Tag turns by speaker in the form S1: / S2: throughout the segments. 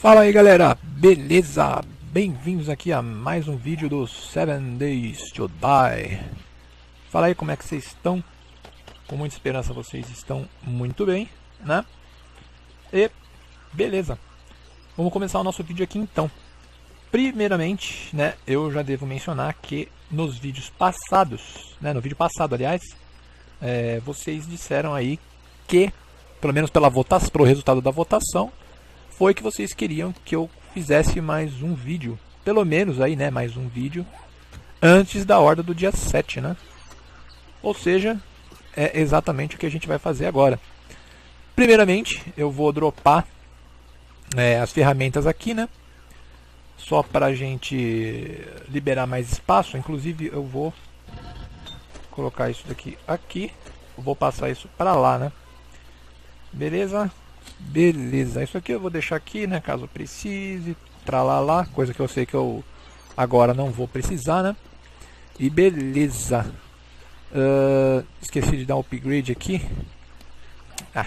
S1: Fala aí galera, beleza? Bem-vindos aqui a mais um vídeo do 7 Days to Die Fala aí como é que vocês estão? Com muita esperança vocês estão muito bem, né? E beleza, vamos começar o nosso vídeo aqui então Primeiramente, né, eu já devo mencionar que nos vídeos passados, né, no vídeo passado aliás é, Vocês disseram aí que, pelo menos pela votação, pelo resultado da votação foi que vocês queriam que eu fizesse mais um vídeo, pelo menos aí, né, mais um vídeo antes da horda do dia 7, né? Ou seja, é exatamente o que a gente vai fazer agora. Primeiramente, eu vou dropar é, as ferramentas aqui, né? Só para a gente liberar mais espaço. Inclusive, eu vou colocar isso daqui aqui. vou passar isso para lá, né? Beleza? Beleza, isso aqui eu vou deixar aqui, né, caso precise, tralalá, coisa que eu sei que eu agora não vou precisar, né. E beleza. Uh, esqueci de dar um upgrade aqui. Ah,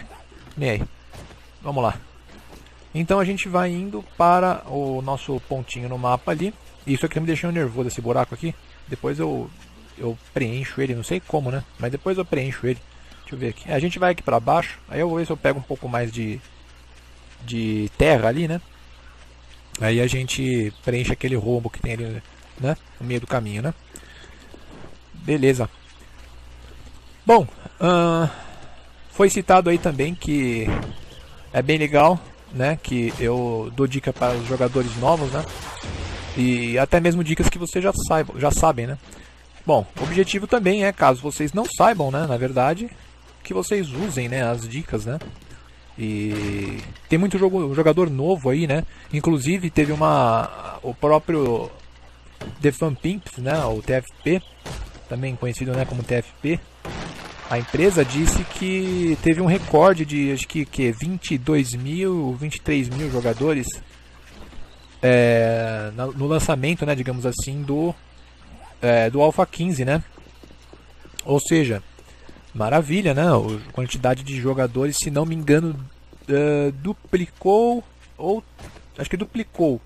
S1: nem aí. Vamos lá. Então a gente vai indo para o nosso pontinho no mapa ali. Isso aqui me deixando nervoso, esse buraco aqui. Depois eu, eu preencho ele, não sei como, né? Mas depois eu preencho ele. Deixa eu ver aqui. A gente vai aqui para baixo. Aí eu vou ver se eu pego um pouco mais de, de terra ali, né? Aí a gente preenche aquele rombo que tem ali, né? No meio do caminho, né? Beleza. Bom, foi citado aí também que é bem legal, né? Que eu dou dica para os jogadores novos, né? E até mesmo dicas que vocês já, saibam, já sabem, né? Bom, o objetivo também é, caso vocês não saibam, né? Na verdade, que vocês usem, né, as dicas, né? E tem muito jogo, jogador novo aí, né? Inclusive teve uma o próprio The Fan Pimps, né, o TFP, também conhecido, né, como TFP. A empresa disse que teve um recorde de acho que, que 22 mil, 23 mil jogadores é, no lançamento, né, digamos assim, do é, do Alpha 15, né? Ou seja, maravilha, né? A quantidade de jogadores, se não me engano, uh, duplicou ou acho que duplicou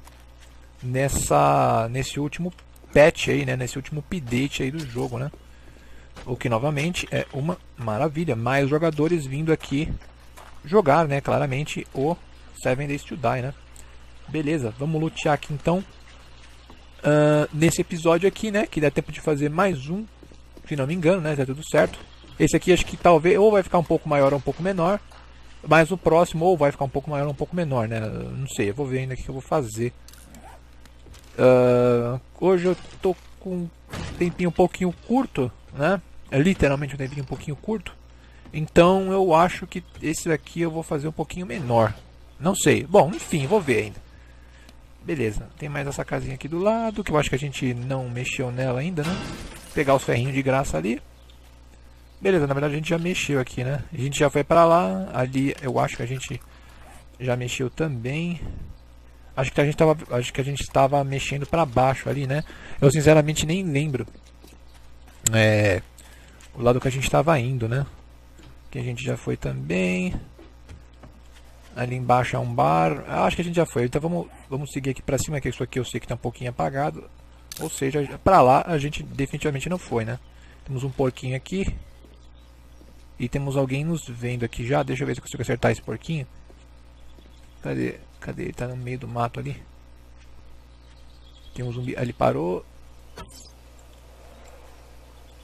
S1: nessa nesse último patch aí, né? Nesse último update aí do jogo, né? O que novamente é uma maravilha. Mais jogadores vindo aqui jogar, né? Claramente o Seven Days to Die, né? Beleza, vamos lutear aqui então. Uh, nesse episódio aqui, né? Que dá tempo de fazer mais um, se não me engano, né? Tá tudo certo. Esse aqui acho que talvez ou vai ficar um pouco maior ou um pouco menor. Mas o próximo ou vai ficar um pouco maior ou um pouco menor, né? Não sei, eu vou ver ainda o que eu vou fazer. Uh, hoje eu tô com um tempinho um pouquinho curto, né? É literalmente um tempinho um pouquinho curto. Então eu acho que esse daqui eu vou fazer um pouquinho menor. Não sei. Bom, enfim, vou ver ainda. Beleza, tem mais essa casinha aqui do lado, que eu acho que a gente não mexeu nela ainda, né? Pegar os ferrinhos de graça ali. Beleza, na verdade a gente já mexeu aqui, né? A gente já foi pra lá, ali eu acho que a gente já mexeu também. Acho que a gente tava, acho que a gente estava mexendo para baixo ali, né? Eu sinceramente nem lembro é, o lado que a gente estava indo, né? Que a gente já foi também. Ali embaixo é um bar. Acho que a gente já foi. Então vamos, vamos seguir aqui para cima, que isso aqui eu sei que está um pouquinho apagado. Ou seja, para lá a gente definitivamente não foi, né? Temos um porquinho aqui. E temos alguém nos vendo aqui já. Deixa eu ver se eu consigo acertar esse porquinho. Cadê? Cadê? Ele tá no meio do mato ali. Tem um zumbi. ele parou.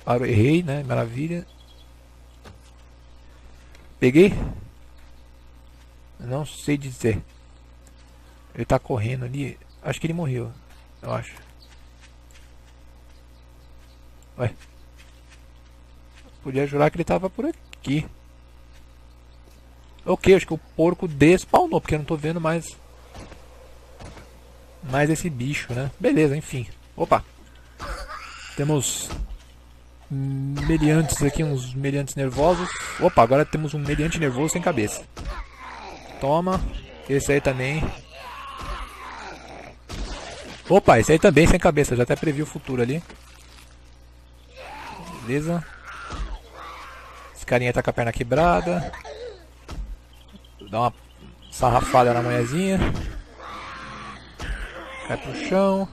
S1: Parou, errei, né? Maravilha. Peguei? Não sei dizer. Ele tá correndo ali. Acho que ele morreu. Eu acho. Ué. Podia jurar que ele tava por aqui. Ok, acho que o porco despawnou, porque eu não tô vendo mais mais esse bicho, né? Beleza, enfim. Opa! Temos meliantes aqui, uns meliantes nervosos. Opa, agora temos um meliante nervoso sem cabeça. Toma. Esse aí também. Opa, esse aí também sem cabeça. Já até previu o futuro ali. Beleza carinha tá com a perna quebrada. Dá uma sarrafada na manhãzinha. cai pro chão.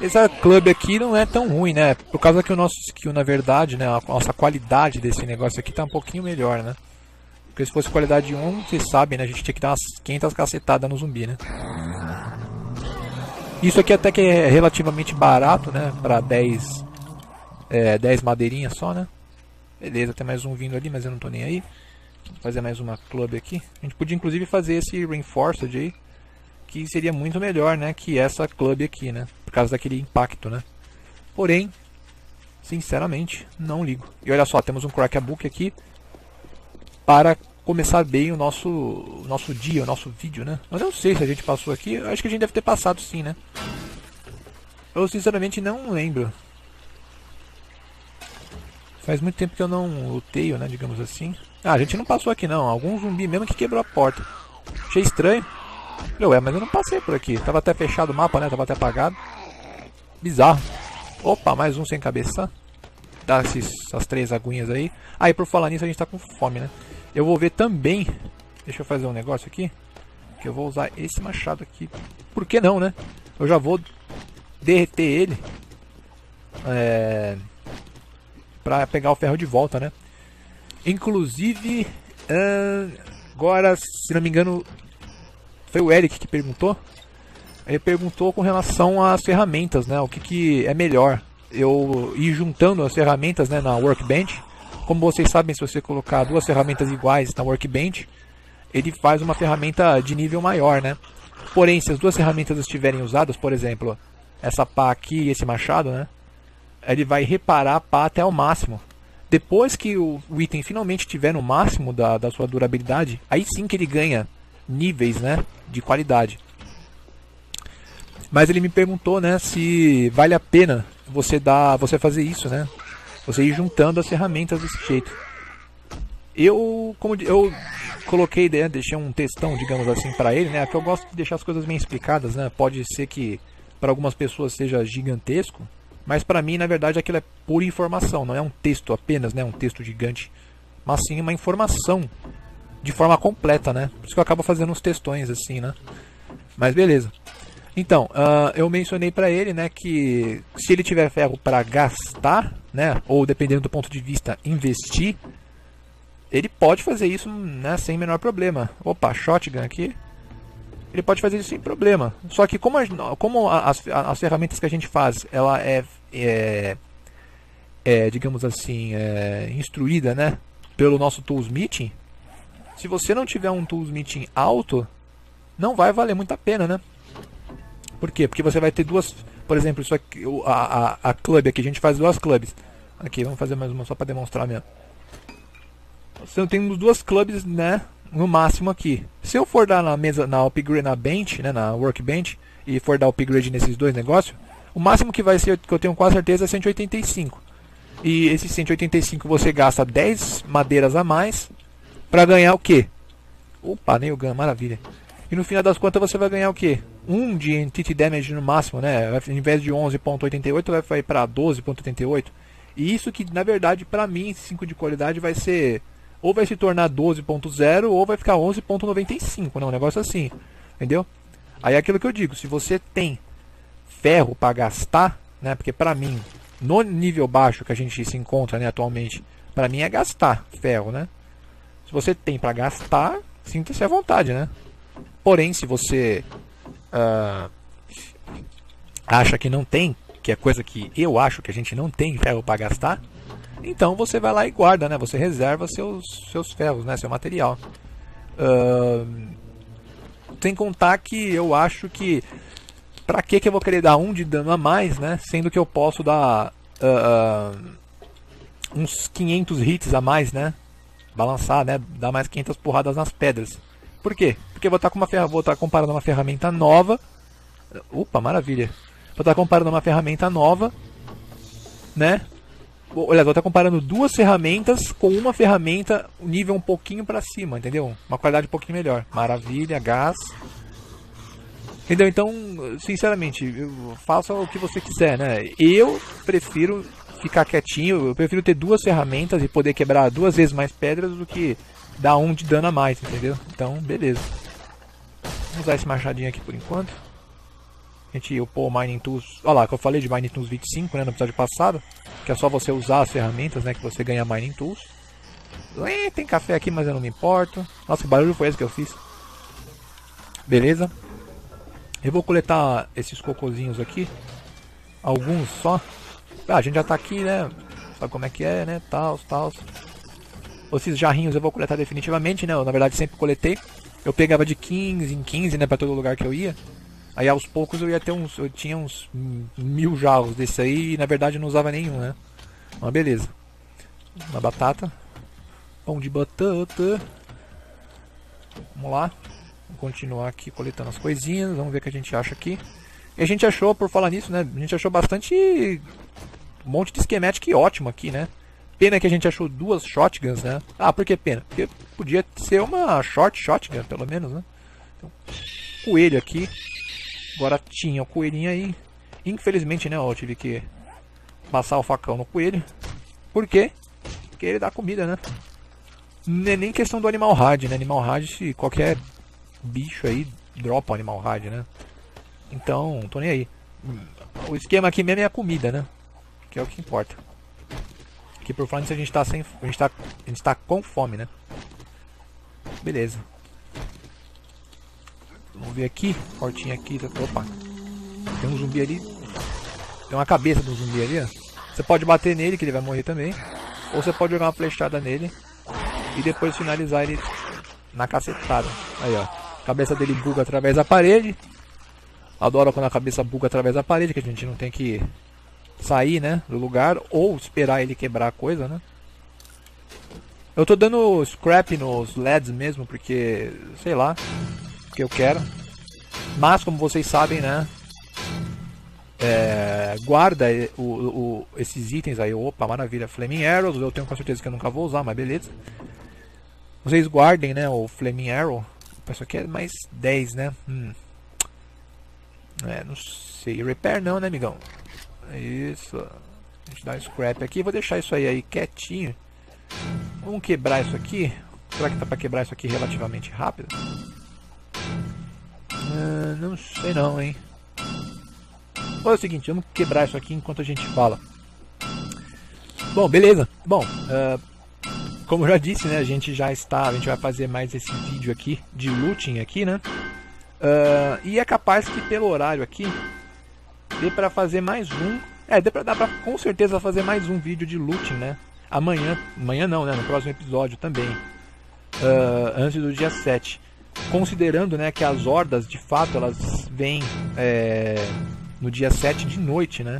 S1: Esse clube aqui não é tão ruim, né? Por causa que o nosso skill, na verdade, né? A nossa qualidade desse negócio aqui tá um pouquinho melhor, né? Porque se fosse qualidade 1, vocês sabem, né? A gente tinha que dar umas 500 cacetadas no zumbi, né? Isso aqui até que é relativamente barato, né? Pra 10, é, 10 madeirinhas só, né? Beleza, tem mais um vindo ali, mas eu não tô nem aí. Fazer mais uma club aqui. A gente podia inclusive fazer esse Reinforced aí. Que seria muito melhor, né? Que essa club aqui, né? Por causa daquele impacto, né? Porém, sinceramente, não ligo. E olha só, temos um Crackbook aqui. Para começar bem o nosso, o nosso dia, o nosso vídeo, né? Mas eu não sei se a gente passou aqui, acho que a gente deve ter passado sim, né? Eu sinceramente não lembro. Faz muito tempo que eu não luteio, né, digamos assim. Ah, a gente não passou aqui não, algum zumbi mesmo que quebrou a porta. Achei estranho. Ué, mas eu não passei por aqui. Tava até fechado o mapa, né, tava até apagado. Bizarro. Opa, mais um sem cabeça. Dá esses, essas três aguinhas aí. Ah, e por falar nisso a gente tá com fome, né? Eu vou ver também, deixa eu fazer um negócio aqui, que eu vou usar esse machado aqui. Por que não, né? Eu já vou derreter ele é, para pegar o ferro de volta, né? Inclusive, uh, agora, se não me engano, foi o Eric que perguntou. Ele perguntou com relação às ferramentas, né? O que, que é melhor? Eu ir juntando as ferramentas né, na Workbench como vocês sabem, se você colocar duas ferramentas iguais na Workbench, ele faz uma ferramenta de nível maior, né? Porém, se as duas ferramentas estiverem usadas, por exemplo, essa pá aqui e esse machado, né? Ele vai reparar a pá até o máximo. Depois que o, o item finalmente estiver no máximo da, da sua durabilidade, aí sim que ele ganha níveis, né? De qualidade. Mas ele me perguntou, né, se vale a pena você dar, você fazer isso, né? Você ir juntando as ferramentas desse jeito. Eu, como eu coloquei, né, deixei um textão, digamos assim, para ele, né? Que eu gosto de deixar as coisas bem explicadas, né? Pode ser que para algumas pessoas seja gigantesco, mas para mim, na verdade, aquilo é pura informação, não é um texto apenas, né? Um texto gigante, mas sim uma informação de forma completa, né? Por isso que eu acabo fazendo uns textões assim, né? Mas beleza. Então, uh, eu mencionei para ele, né, que se ele tiver ferro para gastar, né, ou dependendo do ponto de vista investir, ele pode fazer isso, né, sem menor problema. Opa, shotgun aqui. Ele pode fazer isso sem problema. Só que como, a, como as, as ferramentas que a gente faz, ela é, é, é digamos assim, é, instruída, né, pelo nosso Tools Meeting, se você não tiver um Tools Meeting alto, não vai valer muito a pena, né? Por quê? Porque você vai ter duas, por exemplo, isso aqui, a, a, a club aqui, a gente faz duas clubes. Aqui, vamos fazer mais uma só para demonstrar mesmo. Então temos duas clubes, né, no máximo aqui. Se eu for dar na mesa, na upgrade, na bench, né, na workbench, e for dar upgrade nesses dois negócios, o máximo que vai ser, que eu tenho quase certeza, é 185. E esse 185 você gasta 10 madeiras a mais para ganhar o quê? Opa, nem o maravilha. E no final das contas você vai ganhar o quê? 1 de Entity Damage no máximo, né? Ao invés de 11.88 vai para 12.88. E isso que na verdade para mim 5 de qualidade vai ser ou vai se tornar 12.0 ou vai ficar 11.95, não, um negócio assim. Entendeu? Aí é aquilo que eu digo, se você tem ferro para gastar, né? Porque para mim, no nível baixo que a gente se encontra, né, atualmente, para mim é gastar ferro, né? Se você tem para gastar, sinta-se à vontade, né? Porém, se você uh, acha que não tem, que é coisa que eu acho que a gente não tem ferro para gastar, então você vai lá e guarda, né? Você reserva seus, seus ferros, né? Seu material. Uh, sem contar que eu acho que pra que, que eu vou querer dar um de dano a mais, né? Sendo que eu posso dar uh, uns 500 hits a mais, né? Balançar, né? Dar mais 500 porradas nas pedras. Por quê? Porque eu vou estar, com uma vou estar comparando uma ferramenta nova. Opa, maravilha. Vou estar comparando uma ferramenta nova, né? Olha, vou estar comparando duas ferramentas com uma ferramenta nível um pouquinho para cima, entendeu? Uma qualidade um pouquinho melhor. Maravilha, gás. Entendeu? Então, sinceramente, faça o que você quiser, né? Eu prefiro ficar quietinho, eu prefiro ter duas ferramentas e poder quebrar duas vezes mais pedras do que dá um de dano a mais, entendeu? Então, beleza. Vamos usar esse machadinho aqui por enquanto. A gente upou o Mining Tools. Olha lá, que eu falei de Mining Tools 25, né, no episódio passado. Que é só você usar as ferramentas, né, que você ganha Mining Tools. Ué, tem café aqui, mas eu não me importo. Nossa, que barulho foi esse que eu fiz? Beleza. Eu vou coletar esses cocôzinhos aqui. Alguns só. Ah, a gente já tá aqui, né? Sabe como é que é, né? Tals, tals. Esses jarrinhos eu vou coletar definitivamente, né? Eu, na verdade, sempre coletei. Eu pegava de 15 em 15, né? Pra todo lugar que eu ia. Aí aos poucos eu ia ter uns. Eu tinha uns mil jarros desse aí e na verdade não usava nenhum, né? Mas beleza. Uma batata. Pão de batata. Vamos lá. Vamos continuar aqui coletando as coisinhas. Vamos ver o que a gente acha aqui. E a gente achou, por falar nisso, né? A gente achou bastante. Um monte de schematic ótimo aqui, né? Pena que a gente achou duas shotguns, né? Ah, por que pena? Porque podia ser uma short shotgun, pelo menos, né? Então, coelho aqui. Agora tinha o coelhinho aí. Infelizmente, né, eu tive que passar o facão no coelho. Por quê? Porque ele dá comida, né? Não é nem questão do animal hard, né? Animal hard, se qualquer bicho aí dropa o animal hard, né? Então, tô nem aí. O esquema aqui mesmo é a comida, né? Que é o que importa. Aqui por fora a gente tá sem. A gente tá, a gente tá com fome, né? Beleza. Vamos ver aqui. Portinha aqui. Opa. Tem um zumbi ali. Tem uma cabeça do zumbi ali, ó. Você pode bater nele, que ele vai morrer também. Ou você pode jogar uma flechada nele. E depois finalizar ele na cacetada. Aí, ó. A cabeça dele buga através da parede. Adoro quando a cabeça buga através da parede, que a gente não tem que sair, né, do lugar ou esperar ele quebrar a coisa, né? Eu tô dando scrap nos LEDs mesmo, porque, sei lá, que eu quero. Mas, como vocês sabem, né, é, guarda o, o, esses itens aí. Opa, maravilha. Flaming Arrows, eu tenho com certeza que eu nunca vou usar, mas beleza. Vocês guardem, né, o Flaming Arrow. Isso aqui é mais 10, né? Hum. É, não sei. Repair não, né, amigão? Isso. A gente dá um scrap aqui. Vou deixar isso aí, aí quietinho. Vamos quebrar isso aqui. Será que dá pra quebrar isso aqui relativamente rápido? Ah, não sei não, hein. Olha é o seguinte, vamos quebrar isso aqui enquanto a gente fala. Bom, beleza. Bom, uh, como eu já disse, né, a gente já está, a gente vai fazer mais esse vídeo aqui de looting aqui, né? Uh, e é capaz que pelo horário aqui dê para fazer mais um. É, dê pra, dá pra com certeza fazer mais um vídeo de looting, né? Amanhã, amanhã não, né? No próximo episódio também. Uh, antes do dia 7. Considerando né, que as hordas, de fato, elas vêm é, no dia 7 de noite, né?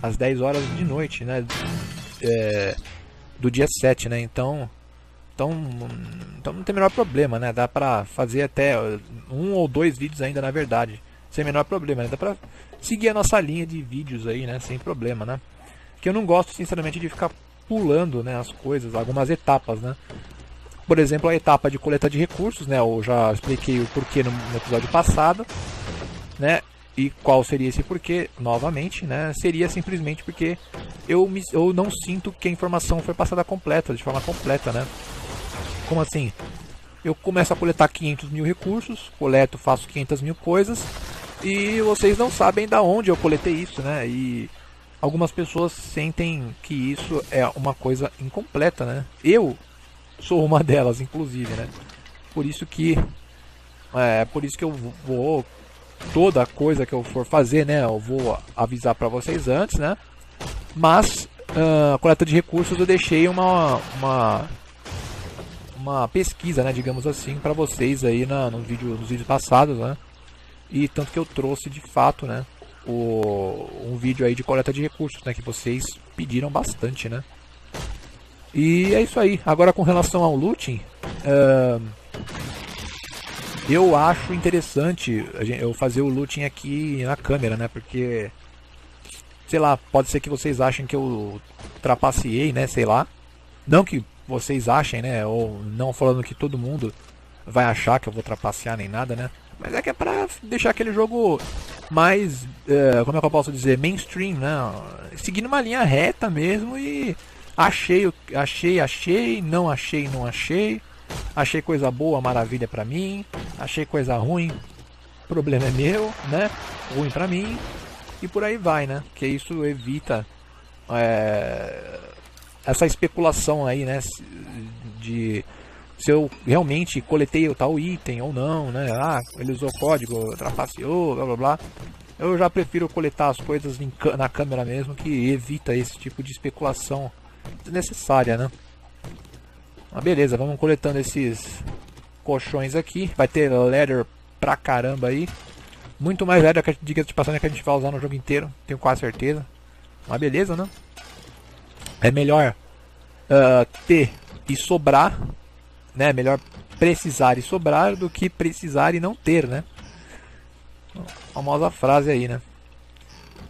S1: Às 10 horas de noite, né? É, do dia 7, né? Então, então, então não tem menor problema, né? Dá pra fazer até um ou dois vídeos ainda, na verdade. Sem menor problema, né? Dá pra seguir a nossa linha de vídeos aí, né? Sem problema, né? Que eu não gosto, sinceramente, de ficar pulando né, as coisas, algumas etapas, né? Por exemplo, a etapa de coleta de recursos, né? Eu já expliquei o porquê no episódio passado, né? E qual seria esse porquê, novamente, né? Seria simplesmente porque eu, me, eu não sinto que a informação foi passada completa, de forma completa, né? Como assim? Eu começo a coletar 500 mil recursos, coleto, faço 500 mil coisas, e vocês não sabem da onde eu coletei isso, né? E algumas pessoas sentem que isso é uma coisa incompleta, né? Eu sou uma delas, inclusive, né? Por isso que é por isso que eu vou toda coisa que eu for fazer, né? Eu vou avisar para vocês antes, né? Mas uh, a coleta de recursos eu deixei uma uma uma pesquisa, né, digamos assim, para vocês aí na, no vídeo, nos vídeos passados, né? E tanto que eu trouxe de fato, né? O, um vídeo aí de coleta de recursos, né? Que vocês pediram bastante, né? E é isso aí. Agora com relação ao looting, uh, eu acho interessante eu fazer o looting aqui na câmera, né? Porque, sei lá, pode ser que vocês achem que eu trapaceei, né? Sei lá. Não que vocês achem, né? Ou não falando que todo mundo vai achar que eu vou trapacear nem nada, né? Mas é que é pra deixar aquele jogo mais, uh, como é que eu posso dizer, mainstream, né? Seguindo uma linha reta mesmo e achei, achei, achei, não achei, não achei. Achei coisa boa, maravilha pra mim. Achei coisa ruim, problema é meu, né? Ruim pra mim. E por aí vai, né? Que isso evita é, essa especulação aí, né? De se eu realmente coletei o tal item ou não, né? Ah, ele usou código, trapaceou, blá blá blá. Eu já prefiro coletar as coisas na câmera mesmo, que evita esse tipo de especulação desnecessária, né? Mas beleza, vamos coletando esses colchões aqui. Vai ter leather pra caramba aí. Muito mais leather que a dica de passagem que a gente vai usar no jogo inteiro, tenho quase certeza. Mas beleza, né? É melhor uh, ter e sobrar, né? Melhor precisar e sobrar do que precisar e não ter, né? famosa frase aí, né?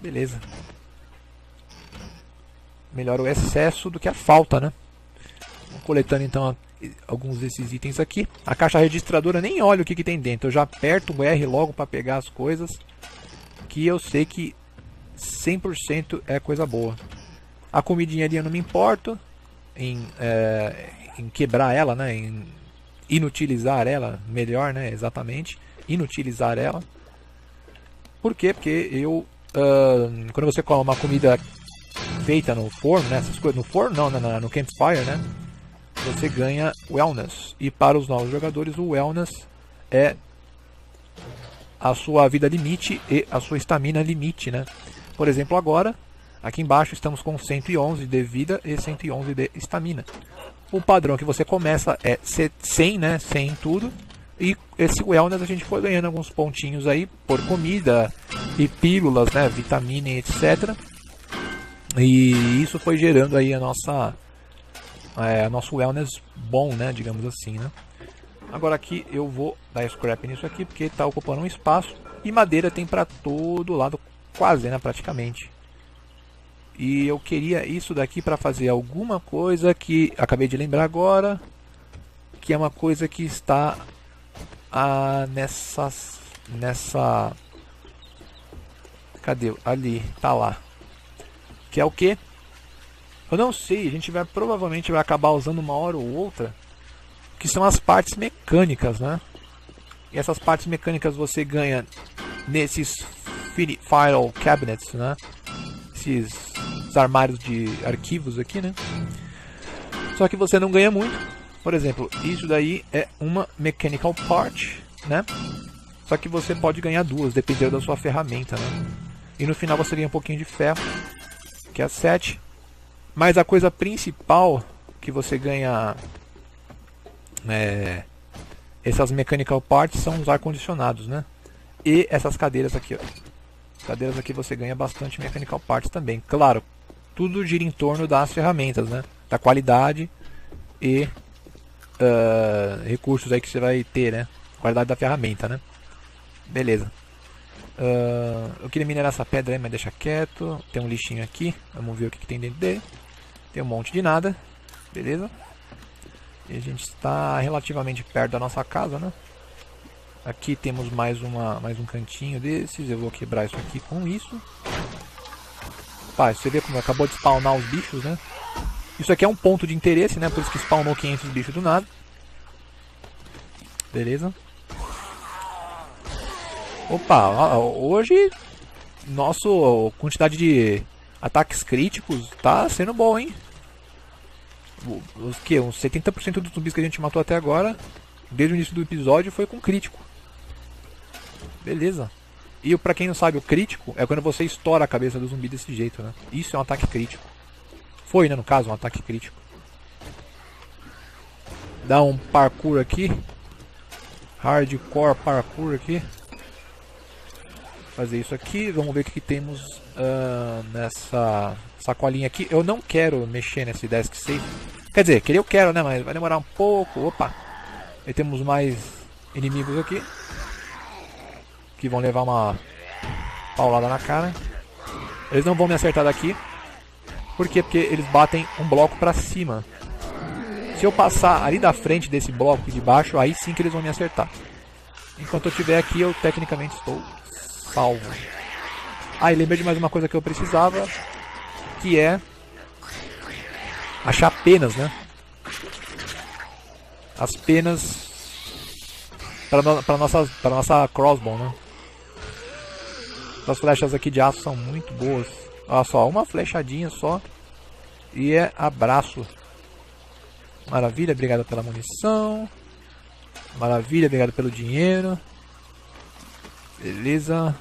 S1: Beleza. Melhor o excesso do que a falta, né? Coletando então alguns desses itens aqui. A caixa registradora nem olha o que, que tem dentro. Eu já aperto o R logo para pegar as coisas. Que eu sei que 100% é coisa boa. A comidinha ali eu não me importo em, é, em quebrar ela, né? Em inutilizar ela, melhor, né? Exatamente. Inutilizar ela. Por quê? Porque eu, uh, quando você come uma comida feita no forno, né, essas coisas no forno, não, no, no campfire, né, você ganha wellness. E para os novos jogadores, o wellness é a sua vida limite e a sua estamina limite, né? Por exemplo, agora, aqui embaixo estamos com 111 de vida e 111 de estamina. O padrão que você começa é 100, né? 100 em tudo. E esse wellness a gente foi ganhando alguns pontinhos aí por comida e pílulas, né, vitamina e etc. E isso foi gerando aí a nossa é, nosso wellness bom, né, digamos assim, né. Agora aqui eu vou dar scrap nisso aqui porque está ocupando um espaço e madeira tem para todo lado, quase, né, praticamente. E eu queria isso daqui para fazer alguma coisa que acabei de lembrar agora, que é uma coisa que está ah, nessas nessa cadê ali tá lá que é o que eu não sei a gente vai provavelmente vai acabar usando uma hora ou outra que são as partes mecânicas né e essas partes mecânicas você ganha nesses file cabinets né esses armários de arquivos aqui né só que você não ganha muito por exemplo, isso daí é uma mechanical part, né? Só que você pode ganhar duas, dependendo da sua ferramenta, né? E no final você ganha um pouquinho de ferro, que é 7. Mas a coisa principal que você ganha é, essas mechanical parts são os ar-condicionados, né? E essas cadeiras aqui, ó. Cadeiras aqui você ganha bastante mechanical parts também. Claro, tudo gira em torno das ferramentas, né? Da qualidade e uh, recursos aí que você vai ter, né? Qualidade da ferramenta, né? Beleza. Uh, eu queria minerar essa pedra aí, mas deixa quieto. Tem um lixinho aqui. Vamos ver o que, que tem dentro dele. Tem um monte de nada. Beleza. E a gente está relativamente perto da nossa casa, né? Aqui temos mais, uma, mais um cantinho desses. Eu vou quebrar isso aqui com isso. Pá, você vê como acabou de spawnar os bichos, né? Isso aqui é um ponto de interesse, né? Por isso que spawnou 500 bichos do nada. Beleza. Opa, hoje nosso quantidade de ataques críticos tá sendo bom, hein? Os que? Uns 70% dos zumbis que a gente matou até agora, desde o início do episódio, foi com crítico. Beleza. E pra quem não sabe, o crítico é quando você estoura a cabeça do zumbi desse jeito, né? Isso é um ataque crítico. Foi, né, no caso, um ataque crítico. Dá um parkour aqui. Hardcore parkour aqui. Fazer isso aqui. Vamos ver o que temos uh, nessa sacolinha aqui. Eu não quero mexer nesse desk safe. Quer dizer, querer eu quero, né? Mas vai demorar um pouco. Opa! E temos mais inimigos aqui. Que vão levar uma paulada na cara. Eles não vão me acertar daqui. Por quê? Porque eles batem um bloco para cima. Se eu passar ali da frente desse bloco de baixo, aí sim que eles vão me acertar. Enquanto eu estiver aqui, eu tecnicamente estou salvo. Ah, e lembrei de mais uma coisa que eu precisava, que é achar penas, né? As penas para no, nossa para nossa crossbow, né? As flechas aqui de aço são muito boas. Olha só, uma flechadinha só. E é abraço. Maravilha, obrigado pela munição. Maravilha, obrigado pelo dinheiro. Beleza.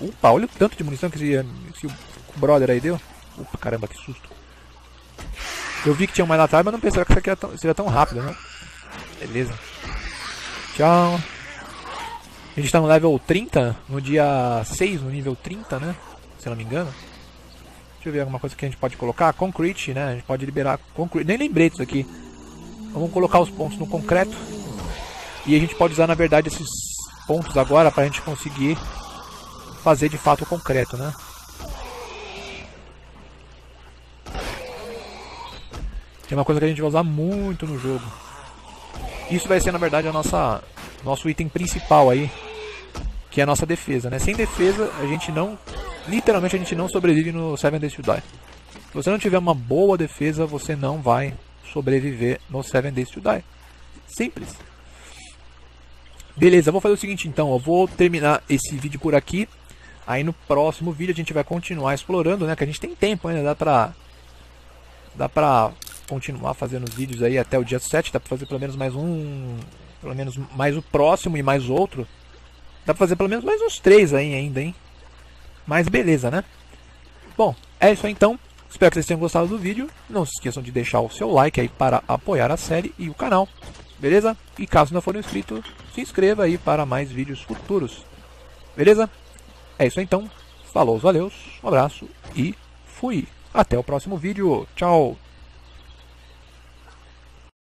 S1: Opa, olha o tanto de munição que esse, esse brother aí deu. Opa, caramba, que susto. Eu vi que tinha mais lá atrás, mas não pensava que isso aqui tão, seria tão rápido, né? Beleza. Tchau. A gente está no level 30, no dia 6, no nível 30, né? Se não me engano. Deixa eu ver alguma coisa que a gente pode colocar. Concrete, né? A gente pode liberar concrete. Nem lembrei disso aqui. Vamos colocar os pontos no concreto. E a gente pode usar, na verdade, esses pontos agora para a gente conseguir fazer de fato o concreto, né? Tem uma coisa que a gente vai usar muito no jogo. Isso vai ser, na verdade, a nossa nosso item principal aí, que é a nossa defesa, né? Sem defesa, a gente não, literalmente a gente não sobrevive no Seven Days to Die. Se você não tiver uma boa defesa, você não vai sobreviver no Seven Days to Die. Simples. Beleza, vou fazer o seguinte então, eu vou terminar esse vídeo por aqui. Aí no próximo vídeo a gente vai continuar explorando, né? Que a gente tem tempo ainda, dá pra... Dá pra continuar fazendo os vídeos aí até o dia 7, dá pra fazer pelo menos mais um... Pelo menos mais o próximo e mais outro. Dá pra fazer pelo menos mais uns três aí ainda, hein? Mas beleza, né? Bom, é isso aí então. Espero que vocês tenham gostado do vídeo. Não se esqueçam de deixar o seu like aí para apoiar a série e o canal. Beleza? E caso não for inscrito, se inscreva aí para mais vídeos futuros. Beleza? É isso aí então. Falou, valeu, um abraço e fui. Até o próximo vídeo. Tchau!